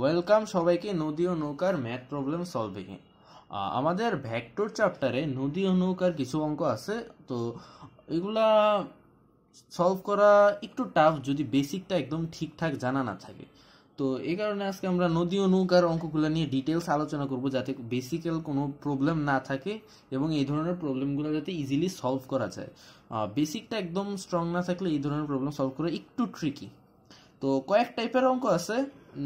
Welcome সবাইকে নদী ও নৌকার ম্যাথ প্রবলেম সলভিংয়ে আমাদের ভ্যাক্টর চ্যাপ্টারে নদী ও নৌকার কিছু অঙ্ক আছে, তো এগুলা সলভ করা একটু টাফ যদি বেসিকটা একদম ঠিকঠাক জানা না থাকে। তো এই কারণে আজকে আমরা নদী ও নৌকার অঙ্কগুলো নিয়ে ডিটেলস আলোচনা করব যাতে বেসিক্যাল কোনো প্রবলেম না থাকে এবং এই ধরনের প্রবলেমগুলো যাতে ইজিলি সলভ করা যায়। বেসিকটা একদম স্ট্রং না থাকলে এই ধরনের প্রবলেম সলভ করা একটু ট্রিকি তো কয়েক টাইপের অঙ্ক আছে,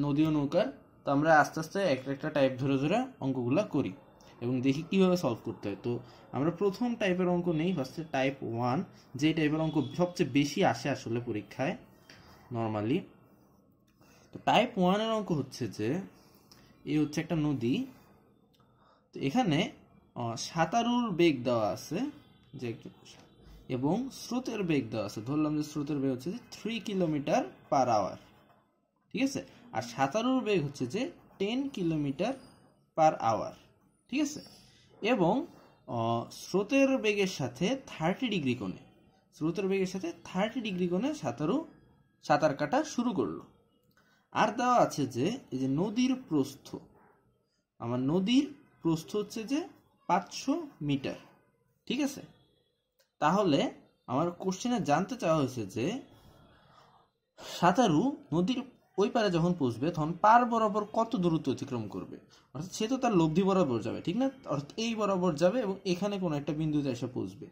নদী ও নৌকার। তো আমরা আস্তে আস্তে একটা একটা টাইপ ধরে ধরে অঙ্কগুলো করি এবং দেখি কীভাবে সলভ করতে হয়। তো আমরা প্রথম টাইপের অঙ্ক নেই ফার্স্টে টাইপ ওয়ান যে টাইপের অঙ্ক সবচেয়ে বেশি আসে আসলে পরীক্ষায় নর্মালি তো টাইপ ওয়ানের অঙ্ক হচ্ছে যে এই হচ্ছে একটা নদী। তো এখানে সাঁতারুর বেগ দেওয়া আছে, যে এবং স্রোতের বেগ দেওয়া আছে। ধরলাম যে স্রোতের বেগ হচ্ছে যে থ্রি কিলোমিটার পার আওয়ার ঠিক আছে? আর সাঁতারুর বেগ হচ্ছে যে টেন কিলোমিটার পার আওয়ার ঠিক আছে? এবং স্রোতের বেগের সাথে থার্টি ডিগ্রি কোণে, স্রোতের বেগের সাথে থার্টি ডিগ্রি কোণে সাঁতারু, সাঁতার কাটা শুরু করল। আর দেওয়া আছে যে, এই যে নদীর প্রস্থ, আমার নদীর প্রস্থ হচ্ছে যে পাঁচশো মিটার ঠিক আছে? তাহলে, আমার কোশ্চেনে জানতে চাওয়া হয়েছে যে সাঁতারু নদীর ওই পারে যখন পৌঁছবে তখন পার বরাবর কত দূরত্ব অতিক্রম করবে? অর্থাৎ সে তো তার লব্ধি বরাবর যাবে, ঠিক না? অর্থাৎ এই বরাবর যাবে এবং এখানে কোনো একটা বিন্দুতে এসে পৌঁছবে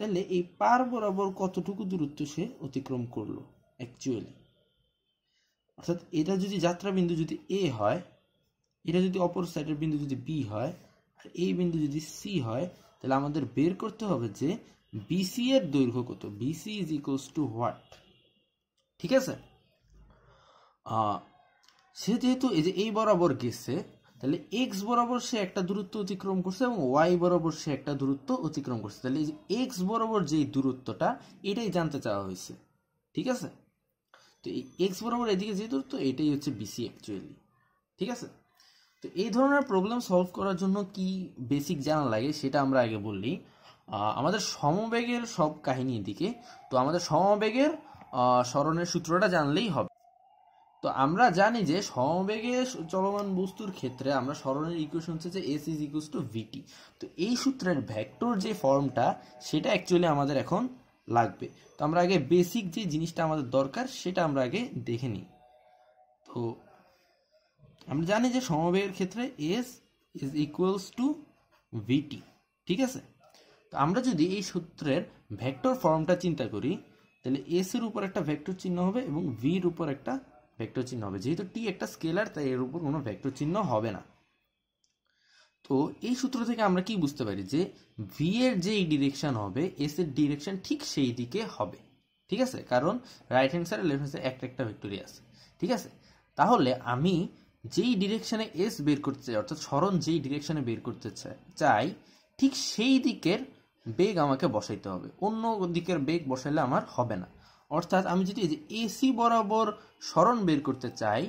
তাহলে এই পার বরাবর কতটুকু দূরত্ব সে অতিক্রম করল অ্যাকচুয়ালি অর্থাৎ এটা যদি যাত্রা বিন্দু যদি এ হয়, এটা যদি অপর সাইডের বিন্দু যদি বি হয়, আর এই বিন্দু যদি সি হয়, তাহলে আমাদের বের করতে হবে যে বিসি এর দৈর্ঘ্য কত? BC is equals to what ঠিক আছে? সে যেহেতু এই যে এই বরাবর গেছে, তাহলে এক্স বরাবর সে একটা দূরত্ব অতিক্রম করছে এবং ওয়াই বরাবর সে একটা দূরত্ব অতিক্রম করছে। তাহলে এই যে এক্স বরাবর যেই দূরত্বটা, এটাই জানতে চাওয়া হয়েছে। ঠিক আছে? তো এই এক্স বরাবর এদিকে যে দূরত্ব, এটাই হচ্ছে বিসি অ্যাকচুয়ালি ঠিক আছে? তো এই ধরনের প্রবলেম সলভ করার জন্য কি বেসিক জানা লাগে, সেটা আমরা আগে বললি। আমাদের সমবেগের সব কাহিনী এদিকে তো আমাদের সমবেগের স্মরণের সূত্রটা জানলেই হবে। তো আমরা জানি যে সমবেগে চলমান বস্তুর ক্ষেত্রে আমরা স্মরণের ইকুয়েশন হচ্ছে যে S is equals to VT তো এই সূত্রের ভ্যাক্টর যে ফর্মটা সেটা অ্যাকচুয়ালি আমাদের এখন লাগবে। তো আমরা আগে বেসিক যে জিনিসটা আমাদের দরকার, সেটা আমরা আগে দেখে নিই। তো আমরা জানি যে সমবেগের ক্ষেত্রে S is equals to VT ঠিক আছে? তো আমরা যদি এই সূত্রের ভেক্টর ফর্মটা চিন্তা করি তাহলে এস এর উপর একটা ভেক্টর চিহ্ন হবে এবং ভির উপর একটা ভেক্টর চিহ্ন হবে। যেহেতু টি একটা স্কেলার তাই এর উপর কোনো ভেক্টর চিহ্ন হবে না। তো এই সূত্র থেকে আমরা কি বুঝতে পারি যে ভি এর যেই ডিরেকশন হবে এস এর ডিরেকশন ঠিক সেই দিকে হবে। ঠিক আছে? কারণ right hand side left hand side একটা একটা ভেক্টরই আছে। ঠিক আছে? তাহলে আমি যেই ডিরেকশনে এস বের করতে চাই, অর্থাৎ সরণ যেই ডিরেকশনে বের করতে চাই ঠিক সেই দিকের বেগ আমাকে বসাইতে হবে। অন্য দিকের বেগ বসাইলে আমার হবে না। অর্থাৎ আমি যদি এসি বরাবর স্মরণ বের করতে চাই,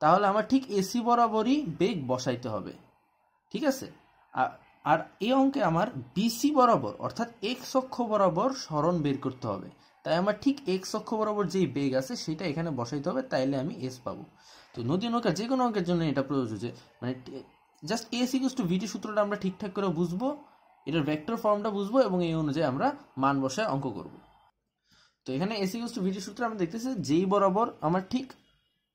তাহলে আমার ঠিক এসি বরাবরই বেগ বসাইতে হবে। ঠিক আছে? আর এই অঙ্কে আমার বিসি বরাবর, অর্থাৎ এক্স অক্ষ বরাবর স্মরণ বের করতে হবে। তাই আমার ঠিক এক্স অক্ষ বরাবর যেই বেগ আছে, সেটা এখানে বসাইতে হবে, তাইলে আমি এস পাবো। তো নদী নৌকা যে কোনো অঙ্কের জন্য এটা প্রযোজ্য যে মানে just S equals to VT সূত্রটা আমরা ঠিকঠাক করে বুঝব। এটার ভেক্টর ফর্মটা বুঝব এবং এই অনুযায়ী আমরা মান বসায় অঙ্ক করব। তো এখানে এসি টু ভিটি সূত্র আমরা দেখতেছি যেই বরাবর আমার ঠিক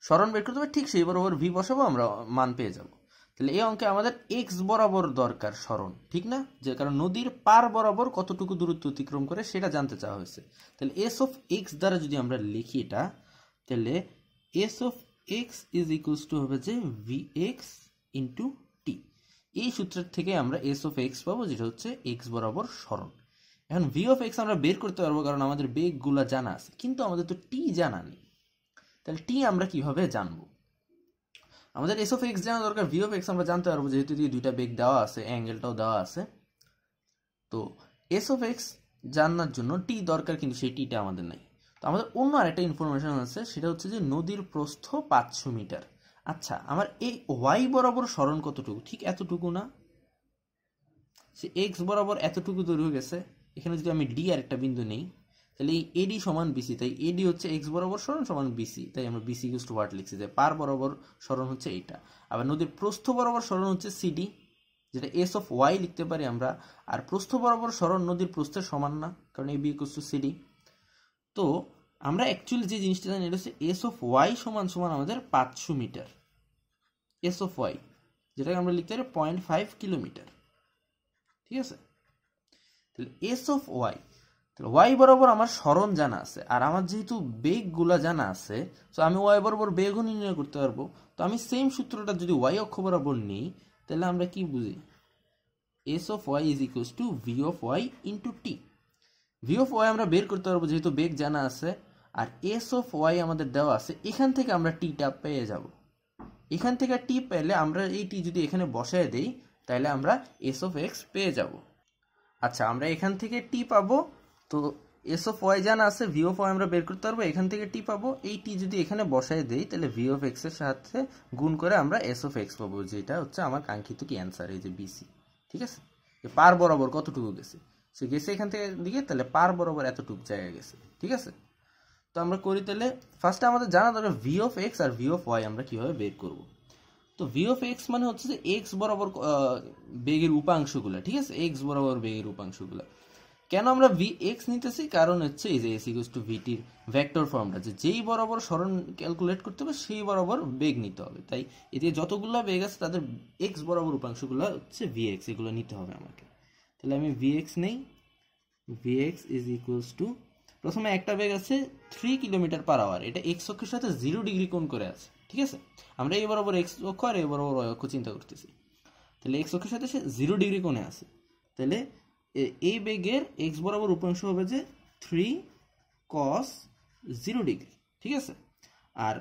স্মরণ বের করতে হবে, ঠিক সেই বরাবর ভি বসাবো, আমরা মান পেয়ে যাব। তাহলে এই অঙ্কে আমাদের এক্স বরাবর দরকার স্মরণ, ঠিক না? যে কারণ নদীর পার বরাবর কতটুকু দূরত্ব অতিক্রম করে সেটা জানতে চাওয়া হয়েছে। তাহলে এস অফ এক্স দ্বারা যদি আমরা লিখি এটা, তাহলে S of X is equals to হবে যে ভি এক্স ইন্টু এই সূত্রের থেকে আমরা এস অফ এক্স পাবো, যেটা হচ্ছে এক্স বরাবর স্মরণ এখন ভি অফ এক্স আমরা বের করতে পারব কারণ আমাদের বেগগুলা জানা আছে, কিন্তু আমাদের তো টি জানা নেই। তাহলে টি আমরা কীভাবে জানব? আমাদের এস অফ এক্স জানা দরকার ভি অফ এক্স আমরা জানতে পারব, যেহেতু এদিকে দুইটা বেগ দেওয়া আছে, অ্যাঙ্গেলটাও দেওয়া আছে। তো এস অফ এক্স জানার জন্য টি দরকার, কিন্তু সেই টিটা আমাদের নাই। তো আমাদের অন্য আরেকটা ইনফরমেশন আছে, সেটা হচ্ছে যে নদীর প্রস্থ পাঁচশো মিটার। আচ্ছা আমার এই ওয়াই বরাবর স্মরণ কতটুকু? ঠিক এতটুকু না? সে এক্স বরাবর এতটুকু দৈর্ঘ্য গেছে। এখানে যদি আমি ডি আর একটা বিন্দু নেই, তাহলে এই এডি সমান বিসি তাই এডি হচ্ছে এক্স বরাবর সরণ সমান বিসি তাই আমরা বিসি ইউজ টু ওয়াট লিখছি যে পার বরাবর সরণ হচ্ছে এইটা। আবার নদীর প্রস্থ বরাবর সরণ হচ্ছে সিডি যেটা এস অফ ওয়াই লিখতে পারি আমরা, আর প্রস্থ বরাবর সরণ নদীর প্রস্থের সমান না, কারণ A B equal to CD তো আমরা অ্যাকচুয়ালি যে জিনিসটা জানি, এটা হচ্ছে এস অফ ওয়াই সমান সমান আমাদের পাঁচশো মিটার। এস অফ ওয়াই যেটাকে আমরা লিখতে পারি পয়েন্ট ফাইভ কিলোমিটার ঠিক আছে? তাহলে এস অফ ওয়াই তাহলে ওয়াই বরাবর আমার স্মরণ জানা আছে, আর আমার যেহেতু বেগগুলা জানা আছে তো আমি ওয়াই বরাবর বেগও নির্ণয় করতে পারব। তো আমি সেম সূত্রটা যদি ওয়াই অক্ষ বরাবর নিই, তাহলে আমরা কি বুঝি? S of Y is equals to V of Y into T V of Y আমরা বের করতে পারব যেহেতু বেগ জানা আছে, আর এস অফ ওয়াই আমাদের দেওয়া আছে, এখান থেকে আমরা টিটা পেয়ে যাব। এখান থেকে টি পেলে আমরা এই টি যদি এখানে বসায় দেই তাহলে আমরা এস অফ এক্স পেয়ে যাব। আচ্ছা আমরা এখান থেকে টি পাবো, তো এস অফ ওয়াই জানা আছে ভি অফ ওয়াই আমরা বের করতে পারব, এখান থেকে টি পাবো। এই টি যদি এখানে বসায় দেই তাহলে ভি অফ এক্সের সাথে গুণ করে আমরা এস অফ এক্স পাবো, যেটা হচ্ছে আমার কাঙ্ক্ষিত কি অ্যান্সার এই যে বিসি ঠিক আছে? পার বরাবর কতটুকু গেছে? সে গেছে এখান থেকে দিকে তাহলে পার বরাবর এতটুকু জায়গা গেছে, ঠিক আছে? তো আমরা করি তাহলে ফার্স্টে আমাদের জানা দরকার ভি অফ এক্স আর ভি অফ ওয়াই আমরা কীভাবে বের করব। তো ভি অফ এক্স মানে হচ্ছে যে এক্স বরাবর বেগের উপাংশগুলো, ঠিক আছে? এক্স বরাবর বেগের উপাংশগুলো। কেন আমরা ভি এক্স নিতেছি? কারণ হচ্ছে এই যে এস ইকুয়াস টু ভিটির ভেক্টর ফর্মটা যে যেই বরাবর সরণ ক্যালকুলেট করতে হবে, সেই বরাবর বেগ নিতে হবে। তাই এতে যতগুলো বেগ আছে, তাদের এক্স বরাবর উপাংশগুলো হচ্ছে ভি এক্স এগুলো নিতে হবে আমাকে। তাহলে আমি ভি এক্স নেই V X is equals to প্রথমে একটা বেগ আছে থ্রি কিলোমিটার পার আওয়ার এটা এক্স অক্ষের সাথে জিরো ডিগ্রি কোণ করে আছে, ঠিক আছে? আমরা এই বরাবর এক্স অক্ষ আর এই বরাবর ওয়াই অক্ষ চিন্তা করতেছি। তাহলে এক্স অক্ষের সাথে সে জিরো ডিগ্রি কোণে আছে। তাহলে এই বেগের এক্স বরাবর উপাংশ হবে যে থ্রি কস জিরো ডিগ্রি ঠিক আছে? আর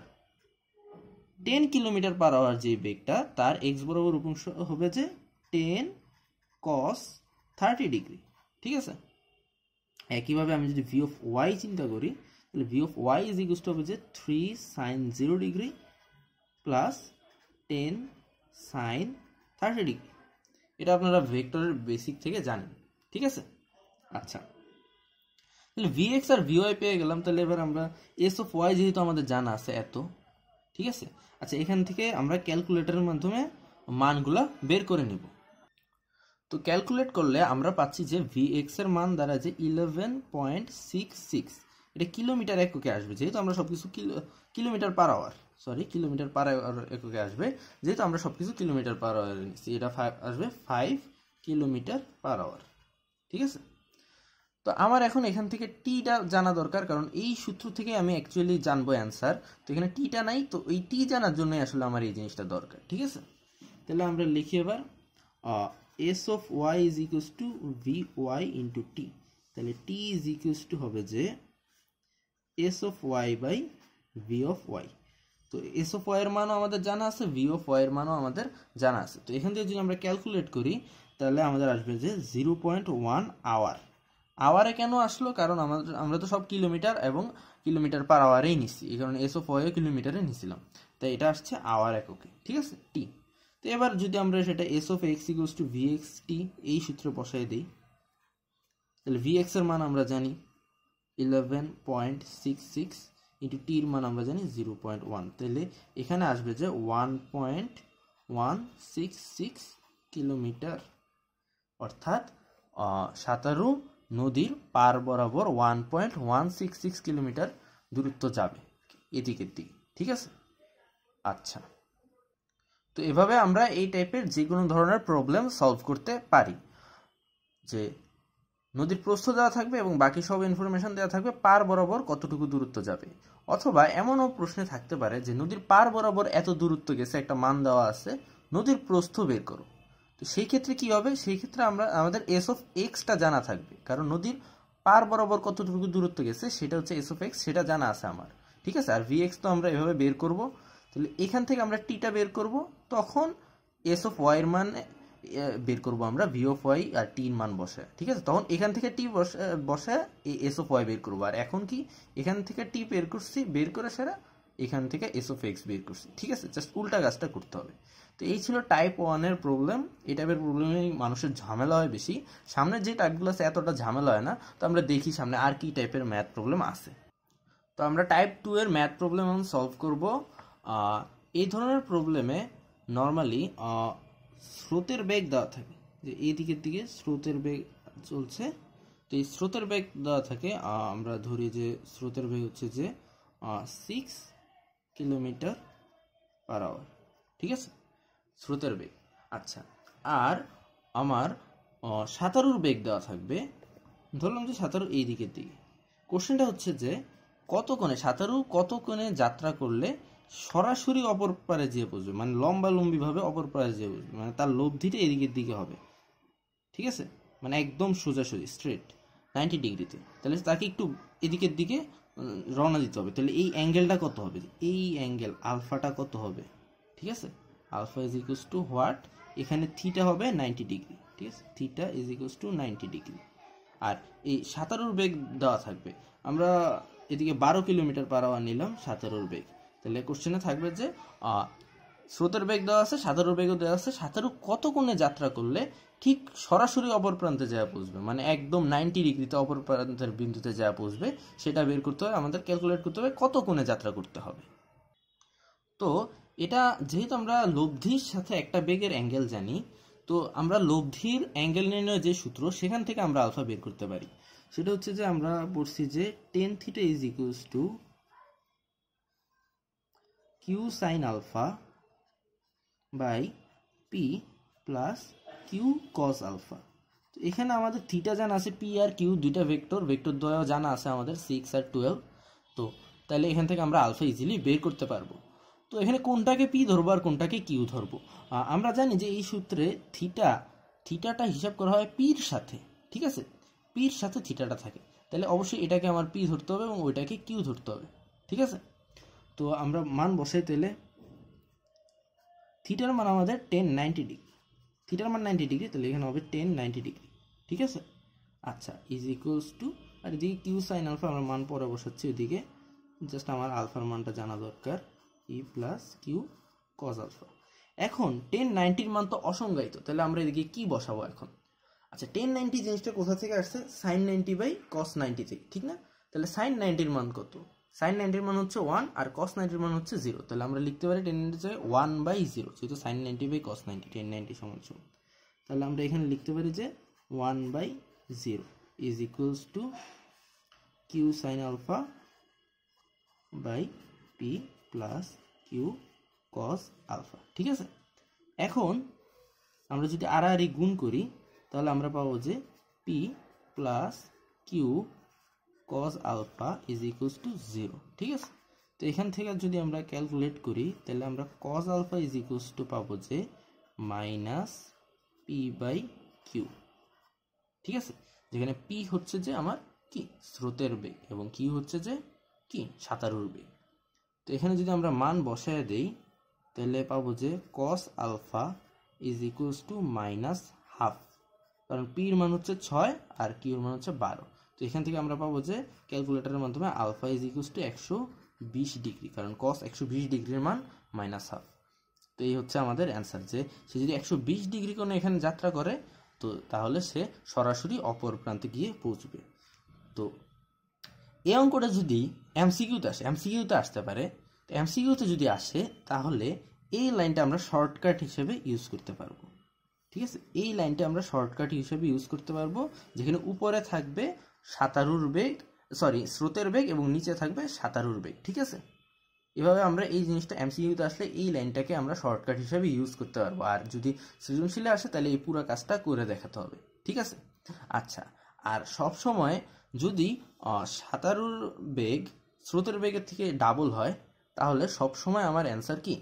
টেন কিলোমিটার পার আওয়ার যে বেগটা, তার এক্স বরাবর উপাংশ হবে যে টেন কস থার্টি ডিগ্রি ঠিক আছে? একইভাবে আমি যদি ভি অফ ওয়াই চিন্তা করি, তাহলে V of Y is equal to হবে যে three sine zero degree plus ten sine thirty degree এটা আপনারা ভেক্টরের বেসিক থেকে জানেন, ঠিক আছে? আচ্ছা। তাহলে ভি এক্স আর ভিওয়াই পেয়ে গেলাম, তাহলে এবার আমরা এস অফ ওয়াই যেহেতু আমাদের জানা আছে এত, ঠিক আছে? আচ্ছা এখান থেকে আমরা ক্যালকুলেটরের মাধ্যমে মানগুলা বের করে নিব। তো ক্যালকুলেট করলে আমরা পাচ্ছি যে ভি এক্সের মান দ্বারা যে ইলেভেন পয়েন্ট সিক্স সিক্স এটা কিলোমিটার এককে আসবে। যেহেতু আমরা সব কিছু kilometre per hour sorry kilometre per hour এককে আসবে। যেহেতু আমরা সব কিছু কিলোমিটার পার আওয়ার নিচ্ছি, এটা আসবে ফাইভ কিলোমিটার পার আওয়ার ঠিক আছে? তো আমার এখন এখান থেকে টিটা জানা দরকার, কারণ এই সূত্র থেকে আমি অ্যাকচুয়ালি জানব অ্যান্সার তো এখানে টিটা নাই, তো ওই টি জানার জন্যই আসলে আমার এই জিনিসটা দরকার, ঠিক আছে? তাহলে আমরা লিখি এবার S of Y is equals to V Y into T তাহলে টি ইজ ইকুয়ালস টু হবে যে S of Y by V of Y তো এস অফ ওয়াই এর মানও আমাদের জানা আছে ভি অফ ওয়াই এর মানও আমাদের জানা আছে। তো এখান থেকে যদি আমরা ক্যালকুলেট করি, তাহলে আমাদের আসবে যে জিরো পয়েন্ট ওয়ান আওয়ার আওয়ারে কেন আসলো? কারণ আমাদের, আমরা তো সব কিলোমিটার এবং কিলোমিটার পার আওয়ারেই নিচ্ছি। এই কারণে এস অফ ওয়াইও কিলোমিটারে নিছিলাম। তাই এটা আসছে আওয়ার এককে। ঠিক আছে? টি তো এবার যদি আমরা সেটা S of X equals to V X T এই সূত্রে বসাই দিই, তাহলে ভি এক্সের মান আমরা জানি eleven point six six into টির মান আমরা জানি জিরো পয়েন্ট ওয়ান তাহলে এখানে আসবে যে one point one six six kilometre অর্থাৎ সাঁতারু নদীর পার বরাবর one point one six six kilometre দূরত্ব যাবে এদিকের দিকে ঠিক আছে? আচ্ছা। তো এভাবে আমরা এই টাইপের যে কোনো ধরনের প্রবলেম সলভ করতে পারি। যে নদীর প্রস্থ দেওয়া থাকবে এবং বাকি সব ইনফরমেশন দেওয়া থাকবে পার বরাবর কতটুকু দূরত্ব যাবে। অথবা এমনও প্রশ্নে থাকতে পারে যে নদীর পার বরাবর এত দূরত্ব গেছে, একটা মান দেওয়া আছে, নদীর প্রস্থ বের করো। তো সেই ক্ষেত্রে কি হবে? সেই ক্ষেত্রে আমরা, আমাদের এস অফ এক্সটা জানা থাকবে। কারণ নদীর পার বরাবর কতটুকু দূরত্ব গেছে, সেটা হচ্ছে এস অফ এক্স সেটা জানা আছে আমার। ঠিক আছে? আর ভি এক্স তো আমরা এভাবে বের করব। তাহলে এখান থেকে আমরা টিটা বের করব। তখন এস অফ ওয়াই এর মান বের করব আমরা ভি অফ ওয়াই আর টির মান বসে। ঠিক আছে? তখন এখান থেকে টি বসে বসে এস অফ ওয়াই বের করব। আর এখন কি? এখান থেকে টি বের করছি, বের করে সেটা এখান থেকে এস অফ এক্স বের করছি। ঠিক আছে? জাস্ট উল্টা কাজটা করতে হবে। তো এই ছিল টাইপ ওয়ানের প্রবলেম এই টাইপের প্রবলেমে মানুষের ঝামেলা হয় বেশি। সামনে যে টাইপগুলো আছে, এতটা ঝামেলা হয় না। তো আমরা দেখি সামনে আর কি টাইপের ম্যাথ প্রবলেম আছে। তো আমরা টাইপ টু এর ম্যাথ প্রবলেম সলভ করব। এই ধরনের প্রবলেমে নর্মালি স্রোতের বেগ দেওয়া থাকে। যে এই দিকের দিকে স্রোতের বেগ চলছে। তো এই স্রোতের বেগ দেওয়া থাকে আমরা ধরি যে স্রোতের বেগ হচ্ছে যে সিক্স কিলোমিটার পার আওয়ার ঠিক আছে? স্রোতের বেগ। আচ্ছা আর আমার সাঁতারুর বেগ দেওয়া থাকবে। ধরলাম যে সাঁতারু এই দিকের দিকে। কোশ্চেনটা হচ্ছে যে, কত কোণে, সাঁতারু কত কোণে যাত্রা করলে সরাসরি অপর পারে যেয়ে পৌঁছবে মানে লম্বা লম্বিভাবে অপর পারে যেয়ে পৌঁছবে মানে তার লব্ধিটা এদিকের দিকে হবে। ঠিক আছে? মানে একদম সোজাসুজি স্ট্রেট নাইনটি ডিগ্রিতে তাহলে তাকে একটু এদিকের দিকে রওনা দিতে হবে। তাহলে এই অ্যাঙ্গেলটা কত হবে? এই অ্যাঙ্গেল আলফাটা কত হবে? ঠিক আছে? Alpha is equals to what এখানে থিটা হবে নাইনটি ডিগ্রি ঠিক আছে? Theta is equals to ninety degree আর এই সাঁতারুর বেগ দেওয়া থাকবে। আমরা এদিকে বারো কিলোমিটার পার আওয়ার নিলাম সাঁতারুর বেগ। তাহলে কোশ্চেনে থাকবে যে স্রোতের বেগ দেওয়া আছে সাঁতারুর বেগও দেওয়া আছে, সাঁতারু কত কোণে যাত্রা করলে ঠিক সরাসরি অপর প্রান্তে যাওয়া পৌঁছবে? মানে একদম নাইনটি ডিগ্রিতে অপর প্রান্তের বিন্দুতে যাওয়া পৌঁছবে, সেটা বের করতে হবে, আমাদের ক্যালকুলেট করতে হবে কত কোণে যাত্রা করতে হবে। তো এটা যেহেতু আমরা লব্ধির সাথে একটা বেগের অ্যাঙ্গেল জানি, তো আমরা লব্ধির অ্যাঙ্গেল নির্ণয় যে সূত্র, সেখান থেকে আমরা আলফা বের করতে পারি। সেটা হচ্ছে যে আমরা পড়ছি যে tan theta is equals to Q sine alpha by P plus Q cos alpha. তো এখানে আমাদের থিটা জানা আছে, পি আর কিউ দুইটা ভেক্টর ভেক্টর দ্বয় জানা আছে আমাদের সিক্স আর টুয়েলভ তো তাহলে এখান থেকে আমরা আলফা ইজিলি বের করতে পারব। তো এখানে কোনটাকে পি ধরবো আর কোনটাকে কিউ ধরবো? আমরা জানি যে এই সূত্রে থিটা, থিটাটা হিসাব করা হয় পির সাথে, ঠিক আছে? পির সাথে থিটাটা থাকে। তাহলে অবশ্যই এটাকে আমার পি ধরতে হবে এবং ওইটাকে কিউ ধরতে হবে, ঠিক আছে? তো আমরা মান বসাই তাহলে থিটার মান আমাদের টেন নাইনটি ডিগ্রি থিটার মান নাইনটি ডিগ্রি তাহলে এখানে হবে টেন নাইনটি ডিগ্রি ঠিক আছে? আচ্ছা ইজ ইকুয়ালস টু আর এদিকে কিউ সাইন আলফা আমরা মান পরে বসাচ্ছি ওইদিকে জাস্ট আমার আলফার মানটা জানা দরকার। E plus Q cos alpha এখন টেন নাইনটির মান তো অসংজ্ঞায়িত, তাহলে আমরা এদিকে কি বসাবো এখন? আচ্ছা টেন নাইনটি জিনিসটা কোথা থেকে আসছে? Sine ninety by cos ninety থেকে, ঠিক না? তাহলে সাইন নাইনটির মান কত? সাইন নাইনটির মান হচ্ছে ওয়ান আর কস নাইনটির মান হচ্ছে জিরো তাহলে আমরা লিখতে পারি টেন নাইনটি জায়গায় ওয়ান বাই জিরো যেহেতু sine ninety by cos ninety tan ninety সমান সমান। তাহলে আমরা এখানে লিখতে পারি যে one by zero is equals to Q sine alpha by P plus Q cos alpha ঠিক আছে? এখন আমরা যদি আড়াআড়ি গুণ করি, তাহলে আমরা পাবো যে P plus Q cos alpha is equals to zero ঠিক আছে? তো এখান থেকে যদি আমরা ক্যালকুলেট করি, তাহলে আমরা cos alpha is equals to পাবো যে মাইনাস পি বাই কিউ ঠিক আছে? যেখানে পি হচ্ছে যে আমার কি? স্রোতের বেগ, এবং কিউ হচ্ছে যে কি? সাঁতারুর বেগ। তো এখানে যদি আমরা মান বসায় দেই, তাহলে পাবো যে cos alpha is equals to minus half কারণ পির মান হচ্ছে ছয় আর কিউর মান হচ্ছে বারো। তো এখান থেকে আমরা পাবো যে ক্যালকুলেটারের মাধ্যমে আলফা ইজ ইকুয়ালস টু একশো বিশ ডিগ্রি কারণ কস একশো বিশ ডিগ্রির মান মাইনাস হাফ তো এই হচ্ছে আমাদের অ্যান্সার যে সে যদি একশো বিশ ডিগ্রি কোনো এখানে যাত্রা করে, তো তাহলে সে সরাসরি অপর প্রান্তে গিয়ে পৌঁছবে। তো এই অঙ্কটা যদি এমসিকিউতে আসে এমসিকিউতে আসতে পারে, তো এমসিকিউতে যদি আসে, তাহলে এই লাইনটা আমরা শর্টকাট হিসেবে ইউজ করতে পারব। ঠিক আছে? এই লাইনটা আমরা শর্টকাট হিসেবে ইউজ করতে পারব, যেখানে উপরে থাকবে সাঁতারুর বেগ সরি স্রোতের বেগ এবং নিচে থাকবে সাঁতারুর বেগ, ঠিক আছে? এভাবে আমরা এই জিনিসটা এমসিইউতে আসলে এই লাইনটাকে আমরা শর্টকাট হিসাবে ইউজ করতে পারব। আর যদি সৃজনশীলে আসে, তাহলে এই পুরো কাজটা করে দেখাতে হবে, ঠিক আছে? আচ্ছা আর সব সময় যদি সাঁতারুর বেগ স্রোতের বেগের থেকে ডাবল হয়, তাহলে সব সময় আমার অ্যান্সার কি?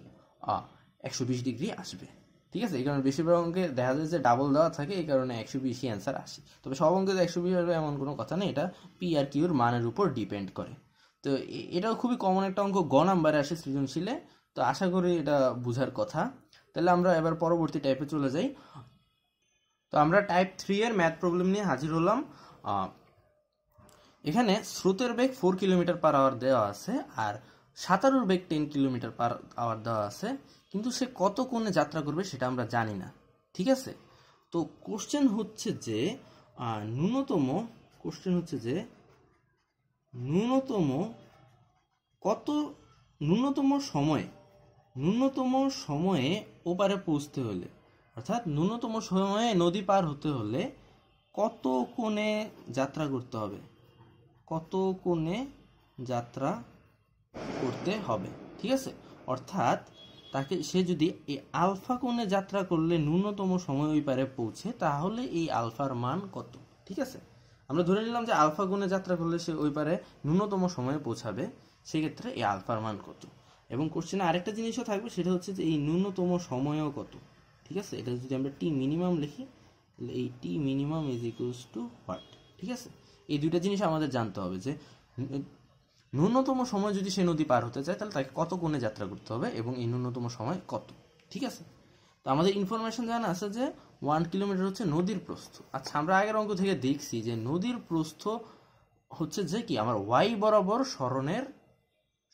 একশো বিশ ডিগ্রি আসবে। ঠিক আছে? এই কারণে বেশিরভাগ অঙ্কে দেখা যায় যে ডাবল দেওয়া থাকে, এই কারণে একশো বিশই অ্যান্সার আসে। তবে সব অঙ্কে একশো বিশ এমন কোনো কথা নেই। এটা পি আর কিউর মানের উপর ডিপেন্ড করে। তো এটাও খুবই কমন একটা অঙ্ক, গ নাম্বারে আসে সৃজনশীলে। তো আশা করি এটা বুঝার কথা। তাহলে আমরা এবার পরবর্তী টাইপে চলে যাই। তো আমরা টাইপ থ্রি এর ম্যাথ প্রবলেম নিয়ে হাজির হলাম। এখানে স্রোতের বেগ ফোর কিলোমিটার পার আওয়ার দেওয়া আছে, আর সাঁতারুর বেগ টেন কিলোমিটার পার আওয়ার দেওয়া আছে, কিন্তু সে কত কোণে যাত্রা করবে সেটা আমরা জানি না, ঠিক আছে? তো কোশ্চেন হচ্ছে যে ন্যূনতম কোশ্চেন হচ্ছে যে, ন্যূনতম কত, ন্যূনতম সময়ে ন্যূনতম সময়ে ওপারে পৌঁছতে হলে, অর্থাৎ ন্যূনতম সময়ে নদী পার হতে হলে কত কোণে যাত্রা করতে হবে? কত কোণে যাত্রা করতে হবে, ঠিক আছে? অর্থাৎ তাকে, সে যদি এই আলফা কোণে যাত্রা করলে ন্যূনতম সময় ওই পারে পৌঁছে, তাহলে এই আলফার মান কত, ঠিক আছে? আমরা ধরে নিলাম যে আলফা কোণে যাত্রা করলে সে ওই পারে ন্যূনতম সময়ে পৌঁছাবে, সেক্ষেত্রে এই আলফার মান কত? এবং কোশ্চেনে আরেকটা জিনিসও থাকবে, সেটা হচ্ছে যে এই ন্যূনতম সময়ও কত, ঠিক আছে? এটা যদি আমরা টি মিনিমাম লিখি, তাহলে এই T minimum is equals to what ঠিক আছে? এই দুইটা জিনিস আমাদের জানতে হবে যে ন্যূনতম সময় যদি সে নদী পার হতে চায়, তাহলে তাকে কত কোণে যাত্রা করতে হবে এবং এই ন্যূনতম সময় কত? ঠিক আছে? তো আমাদের ইনফরমেশন জানা আছে যে ওয়ান কিলোমিটার হচ্ছে নদীর প্রস্থ। আচ্ছা আমরা আগের অঙ্ক থেকে দেখছি যে নদীর প্রস্থ হচ্ছে যে কি? আমার ওয়াই বরাবর সরণের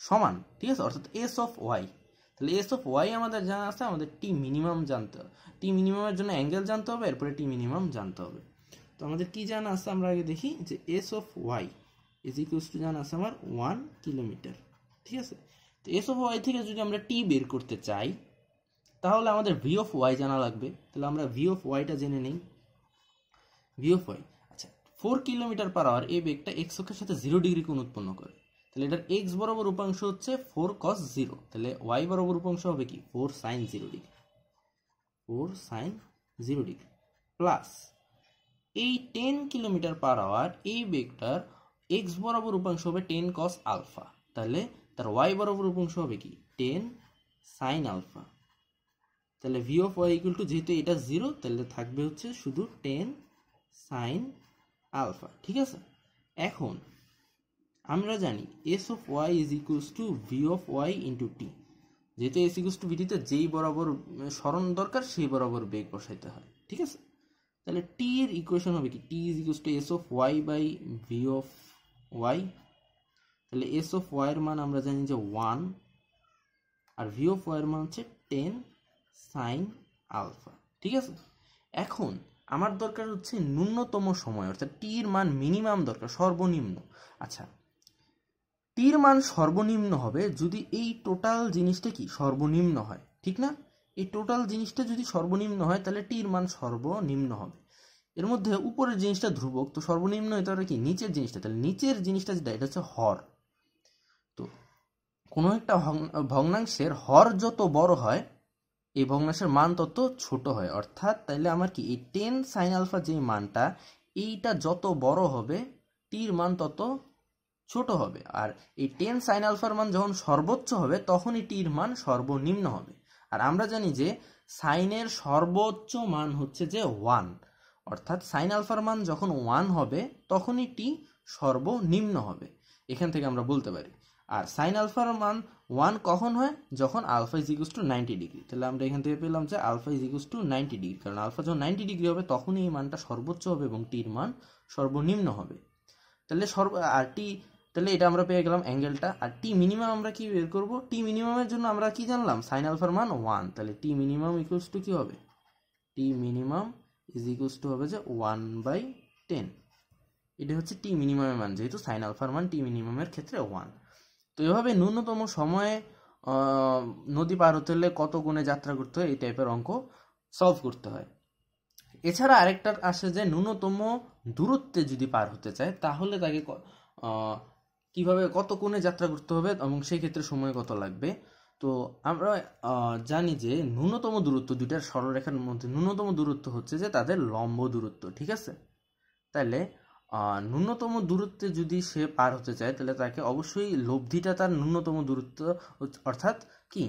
সমান। ঠিক আছে? অর্থাৎ এস অফ ওয়াই তাহলে এস অফ ওয়াই আমাদের জানা আছে, আমাদের টি মিনিমাম জানতে হবে। টি মিনিমামের জন্য অ্যাঙ্গেল জানতে হবে, এরপরে টি মিনিমাম জানতে হবে। তো আমাদের কি জানা আছে? আমরা আগে দেখি যে S of Y is equals to জানা আছে আমার ওয়ান কিলোমিটার ঠিক আছে? তো এস অফ ওয়াই থেকে যদি আমরা টি বের করতে চাই, তাহলে আমাদের ভি অফ ওয়াই জানা লাগবে। তাহলে আমরা ভি অফ ওয়াইটা জেনে নেই। ভি অফ ওয়াই আচ্ছা ফোর কিলোমিটার পার আওয়ার এই বেগটা এক্স অক্ষের সাথে জিরো ডিগ্রি কোণ উৎপন্ন করে। তাহলে এটার এক্স বরাবর উপাংশ হচ্ছে ফোর কস জিরো তাহলে ওয়াই বরাবর উপাংশ হবে কি? Four sine zero degree four sine zero degree plus এই টেন কিলোমিটার পার আওয়ার এই বেগটার এক্স বরাবর উপাংশ হবে টেন কস আলফা তাহলে তার ওয়াই বরাবর উপাংশ হবে কি? টেন সাইন আলফা তাহলে V of Y equal to যেহেতু এটা জিরো তাহলে থাকবে হচ্ছে শুধু টেন সাইন আলফা ঠিক আছে? এখন আমরা জানি S of Y is equals to V of Y into T যেহেতু এস ইকুয়ালস টু ভিটিতে যেই বরাবর উম, সরণ দরকার সেই বরাবর বেগ বসাইতে হয়। ঠিক আছে? তাহলে টি এর ইকুয়েশন হবে কি? T is equals to S of Y by V of Y তাহলে এস অফ ওয়াই এর মান আমরা জানি যে ওয়ান আর ভি অফ ওয়াই এর মান হচ্ছে টেন সাইন আলফা ঠিক আছে? এখন আমার দরকার হচ্ছে ন্যূনতম সময়, অর্থাৎ টির মান মিনিমাম দরকার, সর্বনিম্ন। আচ্ছা টির মান সর্বনিম্ন হবে যদি এই টোটাল জিনিসটা কি? সর্বনিম্ন হয়, ঠিক না? এই টোটাল জিনিসটা যদি সর্বনিম্ন হয়, তাহলে টির মান সর্বনিম্ন হবে। এর মধ্যে উপরের জিনিসটা ধ্রুবক, তো সর্বনিম্ন এটা কি? নিচের জিনিসটা। তাহলে নিচের জিনিসটা যেটা, এটা হচ্ছে হর। তো কোনো একটা ভগ্ন- ভগ্নাংশের হর যত বড় হয়, এই ভগ্নাংশের মান তত ছোট হয়। অর্থাৎ তাইলে আমার কি? এই টেন সাইন আলফা যে মানটা, এইটা যত বড় হবে, টির মান তত ছোট হবে। আর এই টেন সাইন আলফার মান যখন সর্বোচ্চ হবে, তখনই টির মান সর্বনিম্ন হবে। আর আমরা জানি যে সাইনের সর্বোচ্চ মান হচ্ছে যে ওয়ান। অর্থাৎ সাইন আলফার মান যখন ওয়ান হবে, তখনই টি সর্বনিম্ন হবে। এখান থেকে আমরা বলতে পারি। আর সাইন আলফার মান ওয়ান কখন হয়? যখন alpha is equals to ninety degree তাহলে আমরা এখান থেকে পেলাম যে alpha is equals to ninety degree কারণ আলফা যখন নাইনটি ডিগ্রি হবে, তখনই এই মানটা সর্বোচ্চ হবে এবং টির মান সর্বনিম্ন হবে। তাহলে সর্ব আর টি তাহলে এটা আমরা পেয়ে গেলাম অ্যাঙ্গেলটা। আর টি মিনিমাম আমরা কি বের করব? টি মিনিমামের জন্য আমরা কি জানলাম? সাইন আলফার মান ওয়ান তাহলে টি মিনিমাম ইকুয়ালস টু কি হবে? T minimum is equals to হবে যে ওয়ান বাই টেন এটা হচ্ছে টি মিনিমামের মান, যেহেতু সাইন আলফার মান টি মিনিমামের ক্ষেত্রে ওয়ান তো এভাবে ন্যূনতম সময়ে নদী পার হতে হলে কত গুণে যাত্রা করতে হয়? এই টাইপের অঙ্ক সলভ করতে হয়। এছাড়া আরেকটা আসে যে ন্যূনতম দূরত্বে যদি পার হতে চায়, তাহলে তাকে কীভাবে কত কোণে যাত্রা করতে হবে এবং সেই ক্ষেত্রে সময় কত লাগবে? তো আমরা জানি যে ন্যূনতম দূরত্ব দুইটার সরলরেখার মধ্যে ন্যূনতম দূরত্ব হচ্ছে যে তাদের লম্ব দূরত্ব, ঠিক আছে? তাহলে ন্যূনতম দূরত্বে যদি সে পার হতে চায় তাহলে তাকে অবশ্যই লব্ধিটা তার ন্যূনতম দূরত্ব অর্থাৎ কি?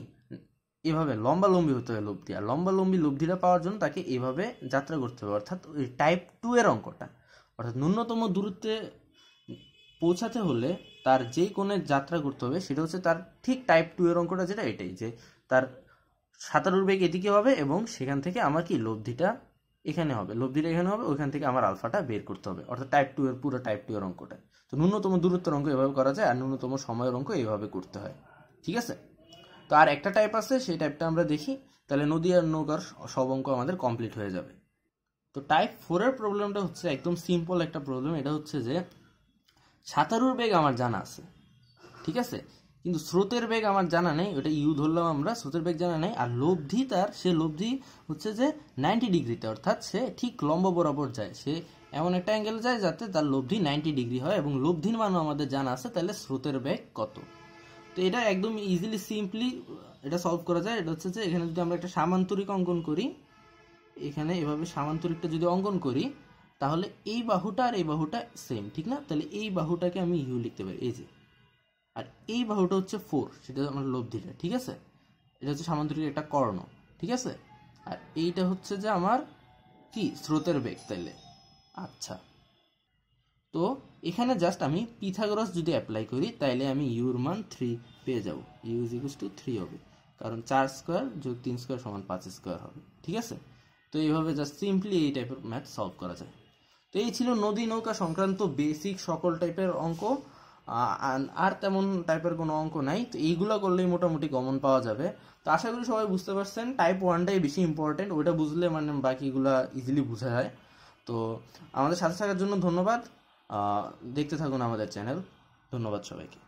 এভাবে লম্বালম্বি হতে হবে লব্ধি, আর লম্বালম্বি লব্ধিটা পাওয়ার জন্য তাকে এভাবে যাত্রা করতে হবে, অর্থাৎ ওই টাইপ টু এর অঙ্কটা। অর্থাৎ ন্যূনতম দূরত্বে পৌঁছাতে হলে তার যেই কোণে যাত্রা করতে হবে, সেটা হচ্ছে তার ঠিক টাইপ টু এর অঙ্কটা যেটা এটাই, যে তার সাঁতারুর বেগ এদিকে হবে এবং সেখান থেকে আমার কি লব্ধিটা এখানে হবে, লব্ধিটা এখানে হবে ওইখান থেকে আমার আলফাটা বের করতে হবে। অর্থাৎ টাইপ টু এর, পুরো টাইপ টু এর অঙ্কটা তো ন্যূনতম দূরত্বের অঙ্ক এভাবে করা যায় আর ন্যূনতম সময়ের অঙ্ক এইভাবে করতে হয়। ঠিক আছে? তো আর একটা টাইপ আছে, সেই টাইপটা আমরা দেখি, তাহলে নদী আর নৌকার সব অঙ্ক আমাদের কমপ্লিট হয়ে যাবে। তো টাইপ ফোরের প্রবলেমটা হচ্ছে একদম সিম্পল একটা প্রবলেম এটা হচ্ছে যে সাঁতারুর বেগ আমার জানা আছে। ঠিক আছে? কিন্তু স্রোতের বেগ আমার জানা নেই, ওটা ইউ ধরলাম আমরা, স্রোতের বেগ জানা নেই, আর লব্ধি তার, সে লব্ধি হচ্ছে যে নাইনটি ডিগ্রিতে, অর্থাৎ সে ঠিক লম্ব বরাবর যায়। সে এমন একটা অ্যাঙ্গেল যায় যাতে তার লব্ধি নাইনটি ডিগ্রি হয় এবং লব্ধির মানও আমাদের জানা আছে, তাহলে স্রোতের বেগ কত? তো এটা একদম ইজিলি সিম্পলি এটা সলভ করা যায়। এটা হচ্ছে যে এখানে যদি আমরা একটা সামান্তরিক অঙ্কন করি, এখানে এভাবে সামান্তরিকটা যদি অঙ্কন করি তাহলে এই বাহুটা আর এই বাহুটা সেম ঠিক না? তাহলে এই বাহুটাকে আমি ইউ লিখতে পারি, এই যে। আর এই বাহুটা হচ্ছে ফোর সেটা আমার লব্ধিটা, ঠিক আছে? এটা হচ্ছে সামান্তরিক একটা কর্ণ, ঠিক আছে? আর এইটা হচ্ছে যে আমার কি? স্রোতের বেগ, তাইলে। আচ্ছা। তো এখানে জাস্ট আমি পিথাগোরাস যদি অ্যাপ্লাই করি, তাইলে আমি ইউর মান থ্রি পেয়ে যাব। ইউ ইজ টু থ্রি হবে। কারণ চার স্কোয়ার যোগ তিন স্কোয়ার সমান পাঁচ স্কোয়ার হবে, ঠিক আছে? তো এইভাবে জাস্ট সিম্পলি এই টাইপের ম্যাথ সলভ করা যায়। তো এই ছিল নদী নৌকা সংক্রান্ত বেসিক সকল টাইপের অঙ্ক। আর তেমন টাইপের কোনো অঙ্ক নাই। তো এইগুলো করলেই মোটামুটি গমন পাওয়া যাবে। তো আশা করি সবাই বুঝতে পারছেন টাইপ ওয়ানটাই বেশি ইম্পর্টেন্ট ওইটা বুঝলে মানে বাকিগুলা ইজিলি বোঝা যায়। তো আমাদের সাথে থাকার জন্য ধন্যবাদ। দেখতে থাকুন আমাদের চ্যানেল ধন্যবাদ সবাইকে।